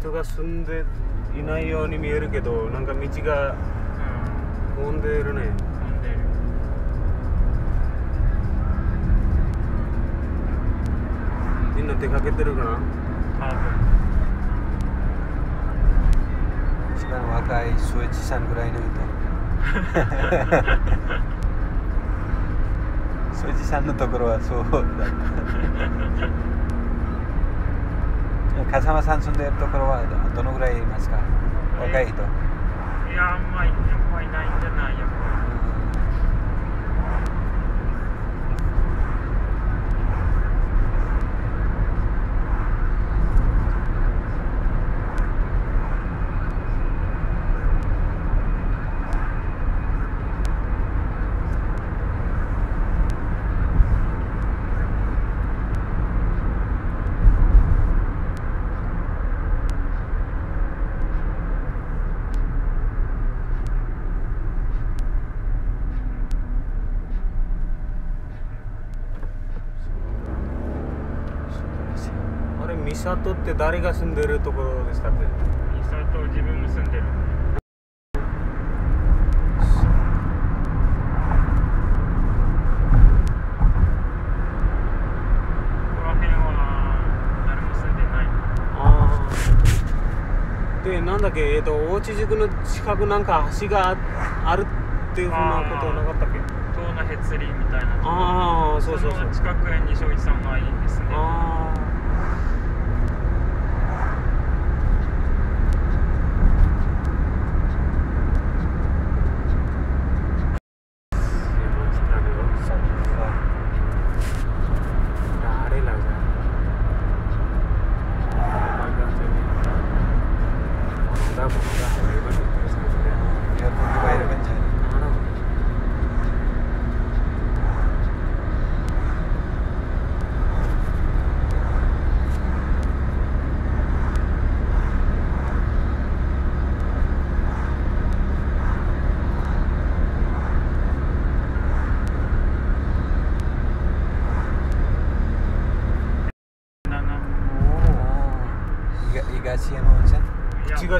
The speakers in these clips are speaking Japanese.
人が住んでいないように見えるけどなんか道がうん。混んでいるね。混んでる。みんな出かけてるかな？多分。一番若いソイチさんぐらいの人。ソイチさんのところはそうだ風間さん住んでるところはどのぐらいいますか？若い人。いやあんまりやっぱいないんじゃないよっぱあれ三郷って誰が住んでるところでしたっけ？り三郷自分も住んでる。ここら辺は誰も住んでない。ああでなんだっけ？えっ、と大地塾の近くなんか橋がああるっていうふうなことはなかったっけ？東名ヘツリみたいなああそうそうそう。の近くに正一さんがいいんですね。あ biarpun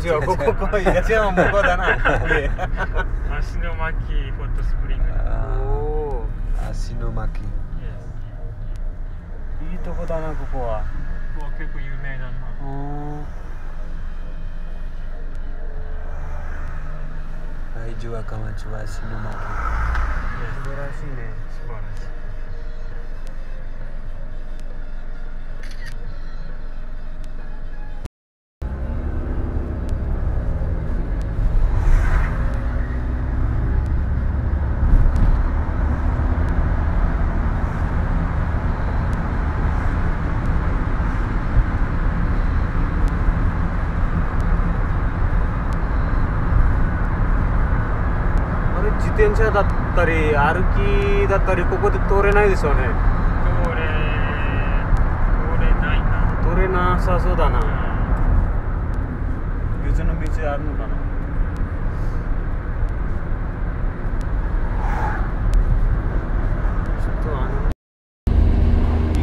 違う違う。ここここ東山向こうだな。足の巻ホットスプリング。Ah, おお Asinomaki いいとこだなここは。ここは結構有名だな。お Raiju Akamachu Asinomaki 素晴らしいね。素晴らしい転車だったり歩きだったりここで通れないですよね。通れ通れないな。通れなさそうだうな別の道あるのかな。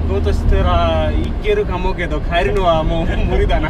行こうとしたら行けるかもけど帰るのはもう無理だな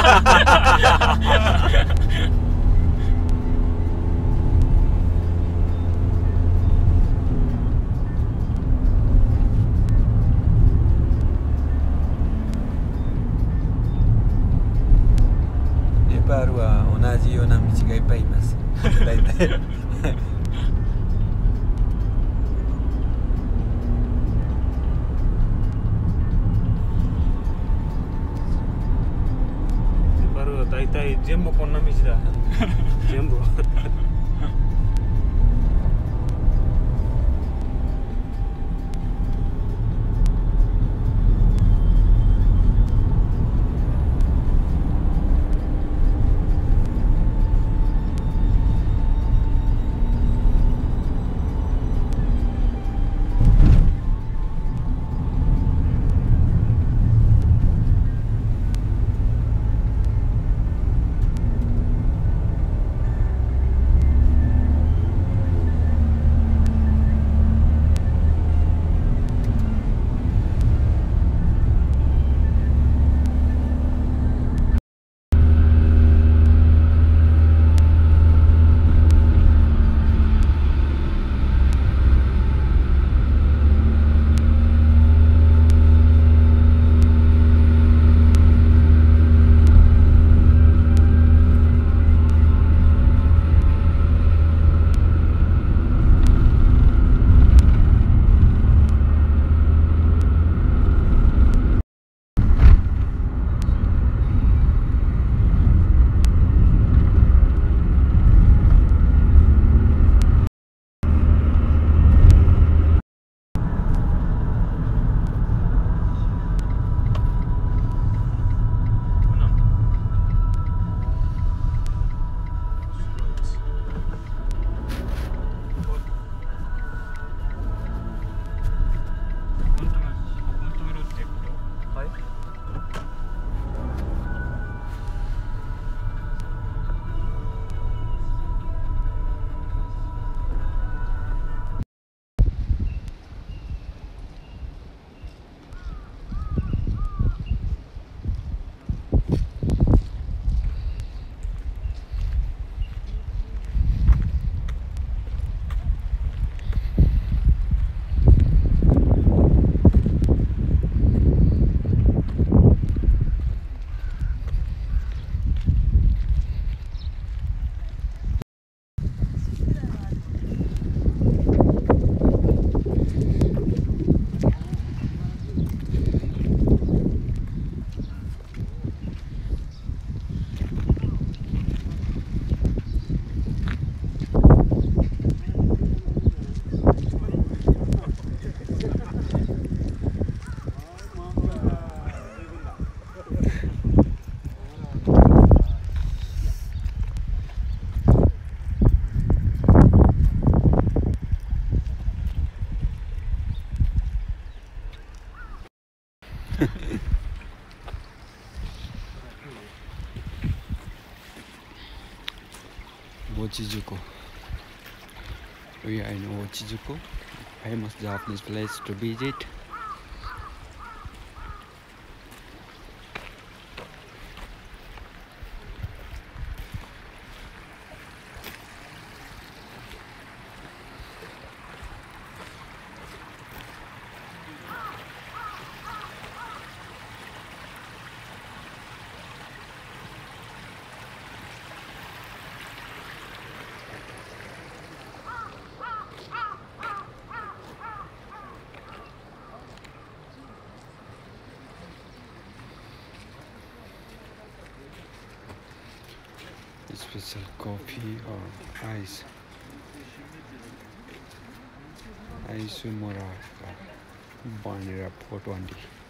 体全部こんな道だ。全部 Ochijuku. We oh, are in Ochijuku, famous Japanese place to visit. special coffee or ice. Ice more vanilla pot only.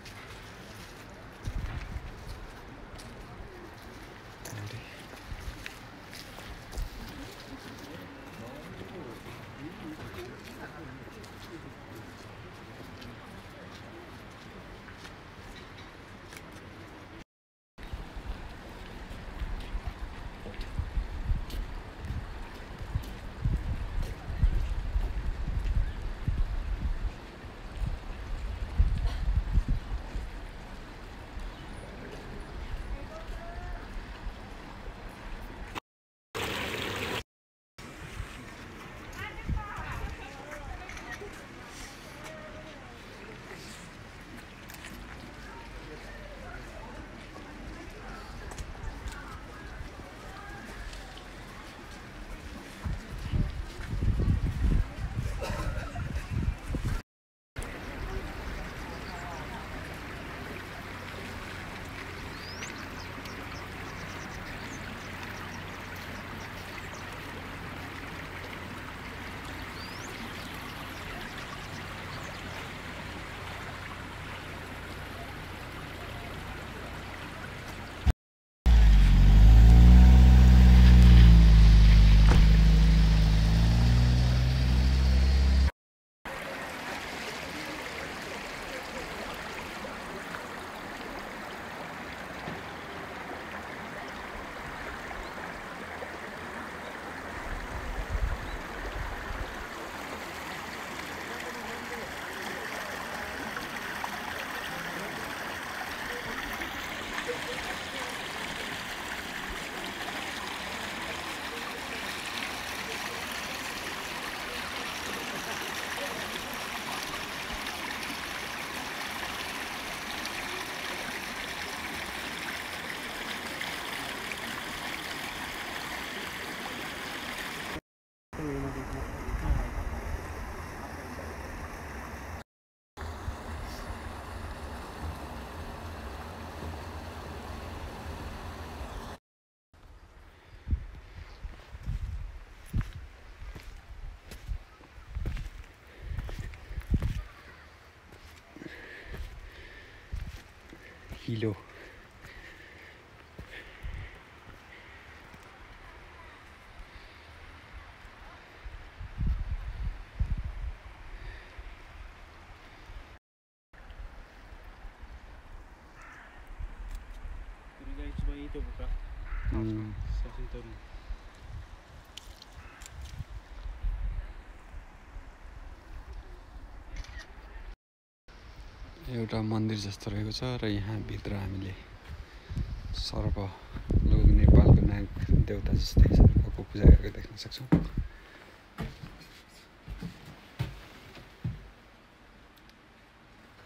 これが一番いいと एउटा मन्दिर जस्तो रहेको छ र यहाँभित्र हामीले सर्प लोग नेपालको नायक देवता जस्तै सर्पको पूजा गरेको देख्न सक्छौँ।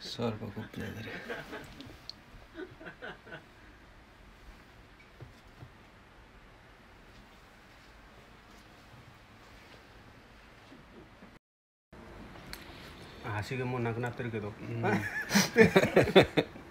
सर्पको पूजा गरे 足がもうなくなってるけど。うん